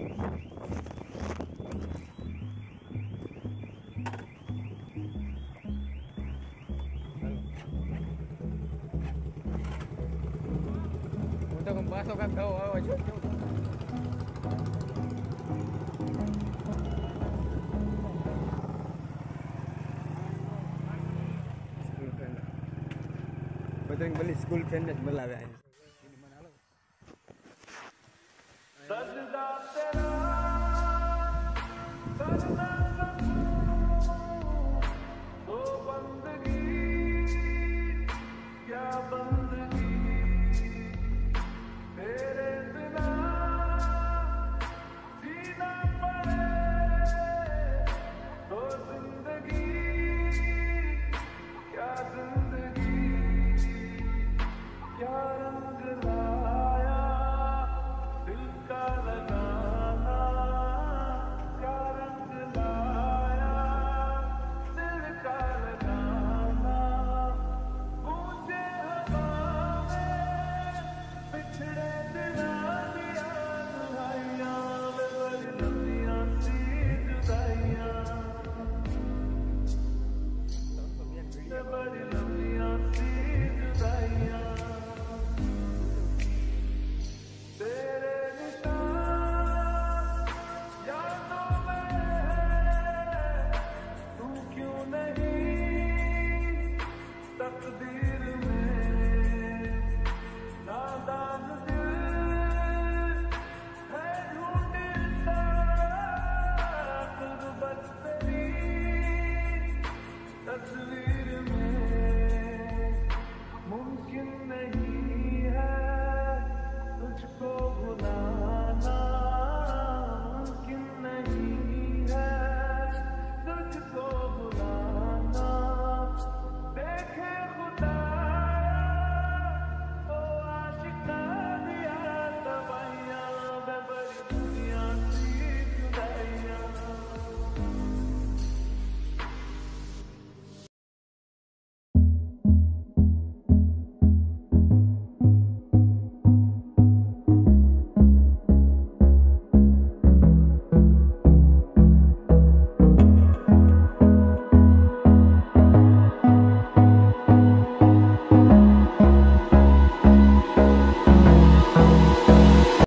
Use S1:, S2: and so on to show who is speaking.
S1: હું તો પાછો કાંક દવો આવે છે school friend Bajrang Bali school friend જ सजदा तेरा
S2: सजदा ओ बंदगी क्या बंदगी तेरे बिना जीना पड़े तो जिंदगी क्या जिंदगी क्या रंग ला